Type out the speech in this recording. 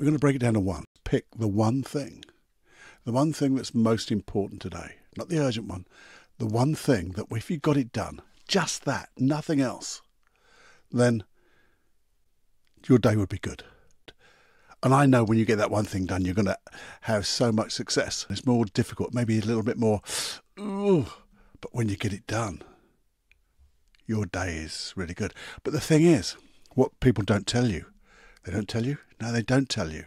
we're going to break it down to one. Pick the one thing, the one thing that's most important today, not the urgent one, the one thing that if you got it done, just that, nothing else, then your day would be good. And I know when you get that one thing done, you're going to have so much success. It's more difficult, maybe a little bit more, ooh, but when you get it done, your day is really good. But the thing is, what people don't tell you, they don't tell you? No, they don't tell you.